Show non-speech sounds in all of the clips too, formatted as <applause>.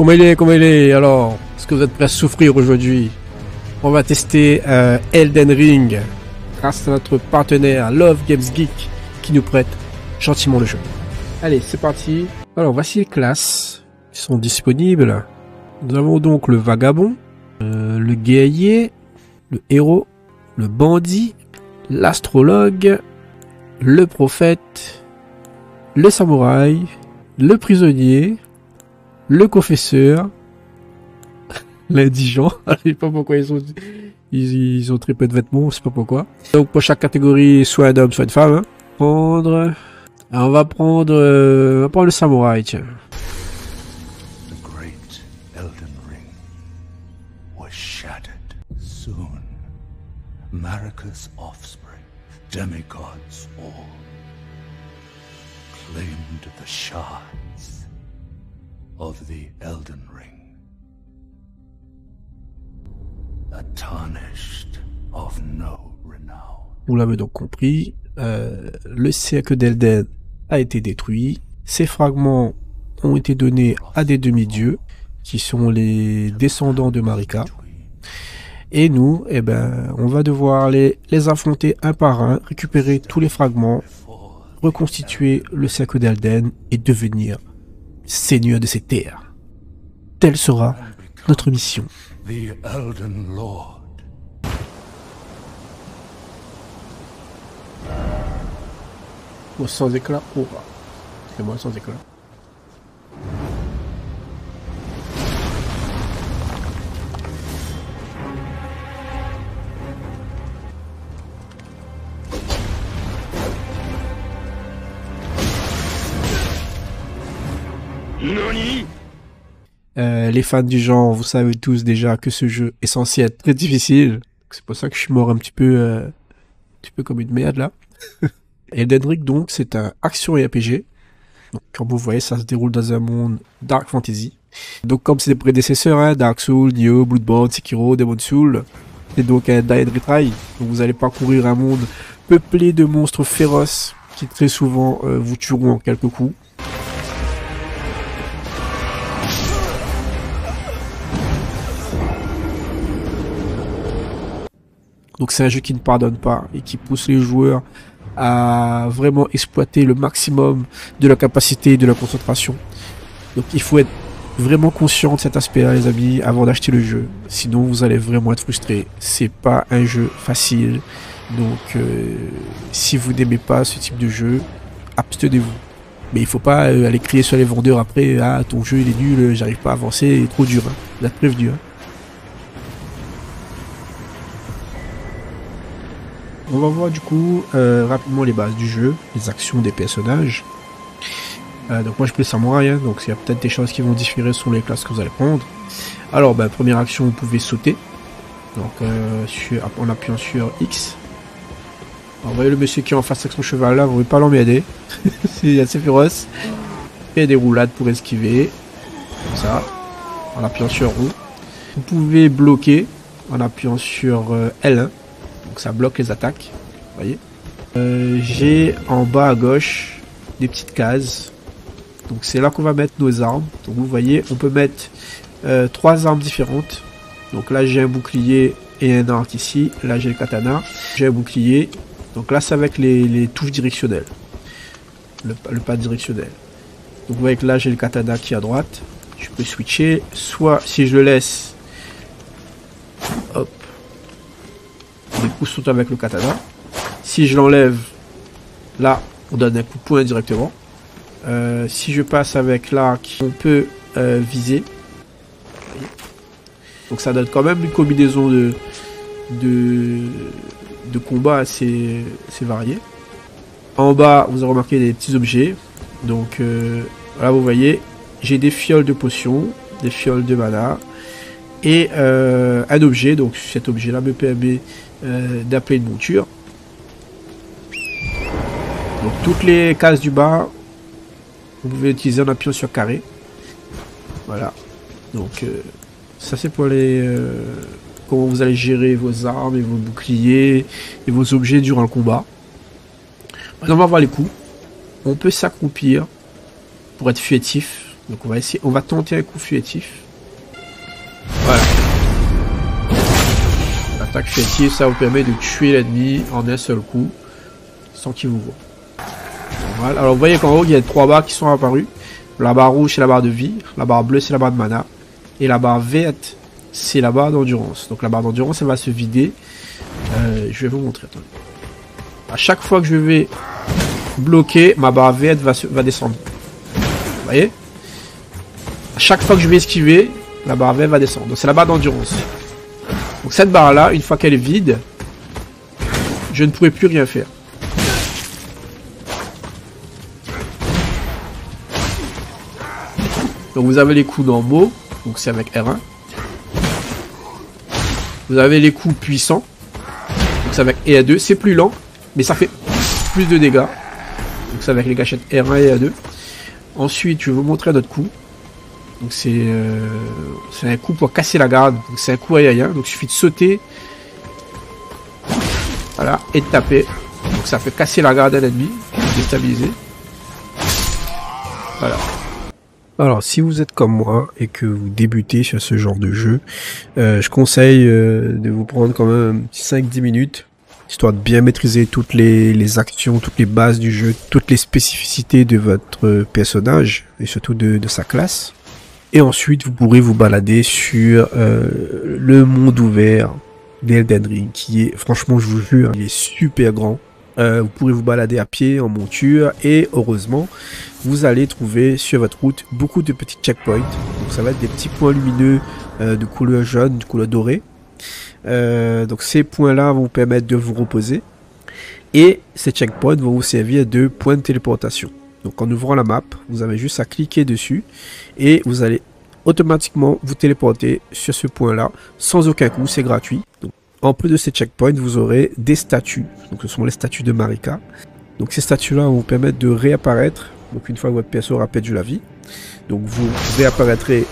Comment il est Alors, est-ce que vous êtes prêts à souffrir aujourd'hui? On va tester euh, Elden Ring grâce à notre partenaire Love Games Geek qui nous prête gentiment le jeu. Allez, c'est parti. Alors, voici les classes qui sont disponibles. Nous avons donc le vagabond, euh, le guerrier, le héros, le bandit, l'astrologue, le prophète, le samouraï, le prisonnier, le confesseur, l'indigent. <laughs> Je sais pas pourquoi ils ont, ils, ont très peu de vêtements, je sais pas pourquoi. Donc pour chaque catégorie, soit un homme, soit une femme. Hein. Prendre, Alors, on va prendre, euh, on va prendre le samouraï, tiens. Marika's offspring, demigods all, claimed the shards of the Elden Ring. Vous l'avez donc compris, euh, le cercle d'Elden a été détruit. Ces fragments ont été donnés à des demi-dieux, qui sont les descendants de Marika. Et nous, eh ben, on va devoir les, les affronter un par un, récupérer tous les fragments, reconstituer le cercle d'Elden et devenir seigneur de ces terres. Telle sera notre mission. The Elden Lord. Oh, sans éclat. Oh, c'est moi sans éclat. Euh, les fans du genre, vous savez tous déjà que ce jeu est censé être très difficile. C'est pour ça que je suis mort un petit peu, euh, un petit peu comme une merde là. <laughs> Elden Ring donc, c'est un action et RPG. Donc, comme vous voyez, ça se déroule dans un monde dark fantasy. Donc, comme ses prédécesseurs, hein, Dark Souls, Nioh, Bloodborne, Sekiro, Demon Souls, c'est donc un Die and Retry. Donc, vous allez parcourir un monde peuplé de monstres féroces qui très souvent euh, vous tueront en quelques coups. Donc c'est un jeu qui ne pardonne pas et qui pousse les joueurs à vraiment exploiter le maximum de la capacité et de la concentration. Donc il faut être vraiment conscient de cet aspect-là les amis avant d'acheter le jeu. Sinon vous allez vraiment être frustré. C'est pas un jeu facile. Donc euh, si vous n'aimez pas ce type de jeu, abstenez-vous. Mais il faut pas euh, aller crier sur les vendeurs après, ah ton jeu il est nul, j'arrive pas à avancer, il est trop dur. Hein. Vous êtes prévenu. On va voir du coup euh, rapidement les bases du jeu, les actions des personnages. Euh, donc moi je plais samouraï, hein, donc il y a peut-être des choses qui vont différer sur les classes que vous allez prendre. Alors bah, première action, vous pouvez sauter. Donc euh, en appuyant sur X. Alors, vous voyez le monsieur qui est en face avec son cheval là, vous ne pouvez pas l'emmerder. <laughs> C'est assez féroce. Et des roulades pour esquiver. Comme ça. En appuyant sur roue. Vous pouvez bloquer en appuyant sur L1 ça bloque les attaques. voyez euh, J'ai en bas à gauche des petites cases. Donc c'est là qu'on va mettre nos armes. Donc vous voyez, on peut mettre euh, trois armes différentes. Donc là j'ai un bouclier et un arc ici. Là j'ai le katana. J'ai un bouclier. Donc là c'est avec les, touches directionnelles. Le, le pas directionnel. Donc vous voyez que là j'ai le katana qui est à droite. Je peux switcher. Soit si je le laisse des coups sautent avec le katana. Si je l'enlève, là, on donne un coup de poing directement. Euh, si je passe avec l'arc, on peut euh, viser. Donc ça donne quand même une combinaison de, de, de combat assez, assez. En bas, vous avez remarqué des petits objets. Donc euh, là, vous voyez, j'ai des fioles de potions, des fioles de mana et un objet. Donc cet objet-là me permet euh, d'appeler une monture. Donc toutes les cases du bas, vous pouvez utiliser en appuyant sur carré. Voilà. Donc euh, ça c'est pour les euh, comment vous allez gérer vos armes et vos boucliers et vos objets durant le combat. Maintenant on va voir les coups. On peut s'accroupir pour être furtif. Donc on va essayer, on va tenter un coup furtif. Furtive, ça vous permet de tuer l'ennemi en un seul coup, sans qu'il vous voit. Alors vous voyez qu'en haut, il y a trois barres qui sont apparues. La barre rouge, c'est la barre de vie. La barre bleue, c'est la barre de mana. Et la barre verte, c'est la barre d'endurance. Donc la barre d'endurance, elle va se vider. Euh, je vais vous montrer. Attendez. À chaque fois que je vais bloquer, ma barre verte va, va descendre. Vous voyez? À chaque fois que je vais esquiver, la barre verte va descendre. Donc c'est la barre d'endurance. Donc cette barre là, une fois qu'elle est vide, je ne pourrai plus rien faire. Donc vous avez les coups normaux, donc c'est avec R1. Vous avez les coups puissants, donc c'est avec E2. C'est plus lent, mais ça fait plus de dégâts. Donc c'est avec les gâchettes R1 et A2. Ensuite, je vais vous montrer un autre coup. Donc c'est euh, un coup pour casser la garde. C'est un coup aérien. Donc il suffit de sauter. Voilà, et de taper. Donc ça fait casser la garde à l'ennemi, déstabiliser. Voilà. Alors, si vous êtes comme moi et que vous débutez sur ce genre de jeu, euh, je conseille euh, de vous prendre quand même 5-10 minutes, histoire de bien maîtriser toutes les, actions, toutes les bases du jeu, toutes les spécificités de votre personnage et surtout de sa classe. Et ensuite, vous pourrez vous balader sur euh, le monde ouvert d'Elden Ring, qui est, franchement, je vous jure, il est super grand. Euh, vous pourrez vous balader à pied, en monture, et heureusement, vous allez trouver sur votre route beaucoup de petits checkpoints. Donc ça va être des petits points lumineux euh, de couleur jaune, de couleur dorée. Euh, donc ces points-là vont vous permettre de vous reposer. Et ces checkpoints vont vous servir de points de téléportation. Donc en ouvrant la map, vous avez juste à cliquer dessus et vous allez automatiquement vous téléporter sur ce point-là sans aucun coût, c'est gratuit. En plus de ces checkpoints, vous aurez des statues. Donc ce sont les statues de Marika. Donc ces statues-là vont vous permettre de réapparaître. Donc une fois que votre perso aura perdu la vie. Donc vous réapparaîtrez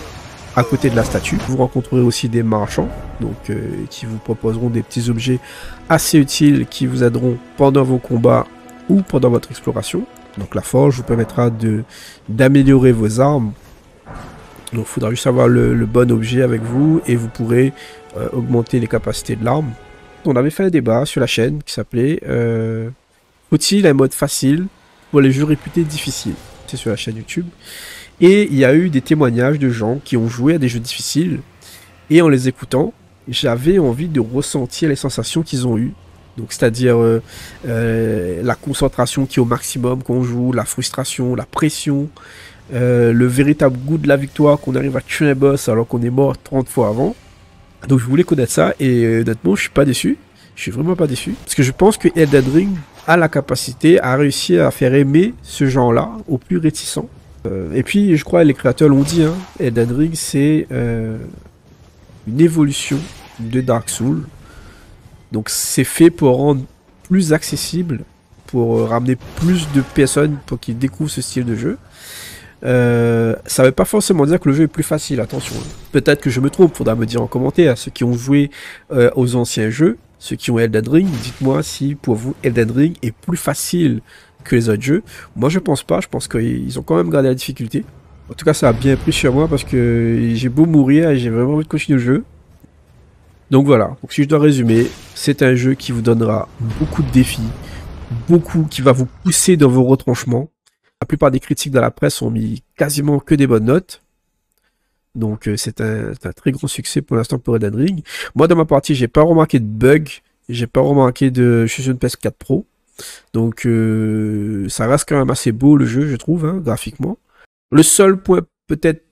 à côté de la statue. Vous rencontrerez aussi des marchands, donc euh, qui vous proposeront des petits objets assez utiles qui vous aideront pendant vos combats ou pendant votre exploration. Donc la forge vous permettra d'améliorer vos armes. Donc il faudra juste avoir le, le, bon objet avec vous et vous pourrez euh, augmenter les capacités de l'arme. On avait fait un débat sur la chaîne qui s'appelait euh, Faut-il un mode facile pour les jeux réputés difficiles? C'est sur la chaîne YouTube. Et il y a eu des témoignages de gens qui ont joué à des jeux difficiles. Et en les écoutant, j'avais envie de ressentir les sensations qu'ils ont eues. Donc, c'est-à-dire euh, euh, la concentration qui est au maximum quand on joue, la frustration, la pression, euh, le véritable goût de la victoire qu'on arrive à tuer un boss alors qu'on est mort 30 fois avant. Donc, je voulais connaître ça et honnêtement, je suis pas déçu. Je suis vraiment pas déçu. Parce que je pense que Elden Ring a la capacité à réussir à faire aimer ce genre-là aux plus réticents. Et puis, je crois, les créateurs l'ont dit, hein, Elden Ring, c'est une évolution de Dark Souls. Donc, c'est fait pour rendre plus accessible, pour ramener plus de personnes pour qu'ils découvrent ce style de jeu. Euh, ça ne veut pas forcément dire que le jeu est plus facile, attention. Peut-être que je me trompe, faudra me dire en commentaire, ceux qui ont joué euh, aux anciens jeux, ceux qui ont Elden Ring, dites-moi si pour vous Elden Ring est plus facile que les autres jeux. Moi je pense pas, je pense qu'ils ont quand même gardé la difficulté. En tout cas ça a bien pris sur moi parce que j'ai beau mourir et j'ai vraiment envie de continuer le jeu. Donc voilà, si je dois résumer, c'est un jeu qui vous donnera beaucoup de défis, beaucoup qui va vous pousser dans vos retranchements. La plupart des critiques dans la presse ont mis quasiment que des bonnes notes. Donc c'est un, très grand succès pour l'instant pour Elden Ring. Moi dans ma partie, j'ai pas remarqué de bugs, j'ai pas remarqué de je suis sur une PS4 Pro. Donc euh, ça reste quand même assez beau le jeu, je trouve, hein, graphiquement. Le seul point peut-être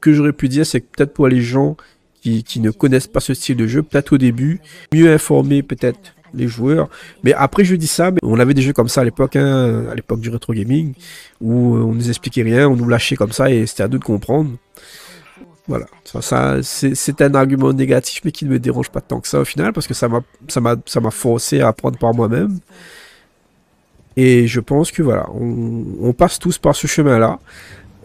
que j'aurais pu dire, c'est que peut-être pour les gens qui, ne connaissent pas ce style de jeu, peut-être au début, mieux informer peut-être les joueurs. Mais après, je dis ça, mais on avait des jeux comme ça à l'époque, hein, à l'époque du rétro gaming, où on nous expliquait rien, on nous lâchait comme ça et c'était à nous de comprendre. Voilà, ça, c'est un argument négatif, mais qui ne me dérange pas tant que ça au final, parce que ça m'a forcé à apprendre par moi-même. Et je pense que voilà, on passe tous par ce chemin-là.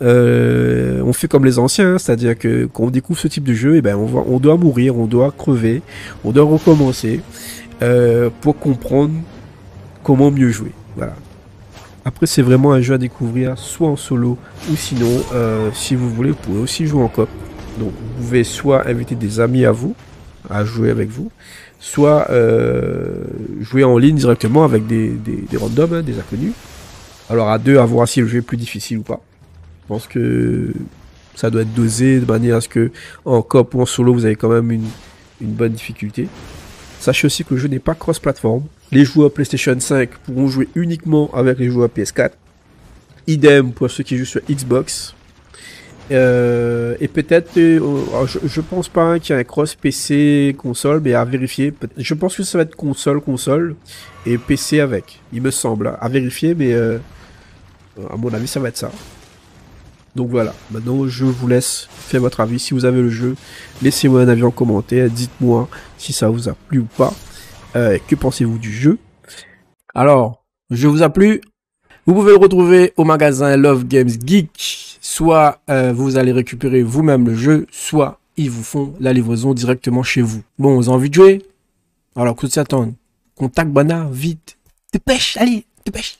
Euh, on fait comme les anciens, c'est-à-dire que quand on découvre ce type de jeu, et eh ben on, doit mourir, on doit crever, on doit recommencer euh, pour comprendre comment mieux jouer. Voilà. Après, c'est vraiment un jeu à découvrir, soit en solo, ou sinon, euh, si vous voulez, vous pouvez aussi jouer en coop. Donc, vous pouvez soit inviter des amis à vous, à jouer avec vous, soit jouer en ligne directement avec des, des, des randoms, hein, des inconnus. Alors, à deux, à voir si le jeu est plus difficile ou pas. Je pense que ça doit être dosé de manière à ce que en coop ou en solo, vous avez quand même une, une bonne difficulté. Sachez aussi que le jeu n'est pas cross-platform. Les joueurs PlayStation 5 pourront jouer uniquement avec les joueurs PS4. Idem pour ceux qui jouent sur Xbox. Euh, et peut-être, euh, je, je, pense pas qu'il y ait un cross PC console, mais à vérifier. Je pense que ça va être console console et PC avec. Il me semble hein. à vérifier, mais euh, à mon avis ça va être ça. Donc voilà, maintenant je vous laisse faire votre avis. Si vous avez le jeu, laissez-moi un avis en commentaire. Dites-moi si ça vous a plu ou pas. Euh, que pensez-vous du jeu? Alors, jeu vous a plu? Vous pouvez le retrouver au magasin Love Games Geek. Soit euh, vous allez récupérer vous-même le jeu, soit ils vous font la livraison directement chez vous. Bon, vous avez envie de jouer? Alors, que attendre Contact Bana, vite. Dépêche, allez, dépêche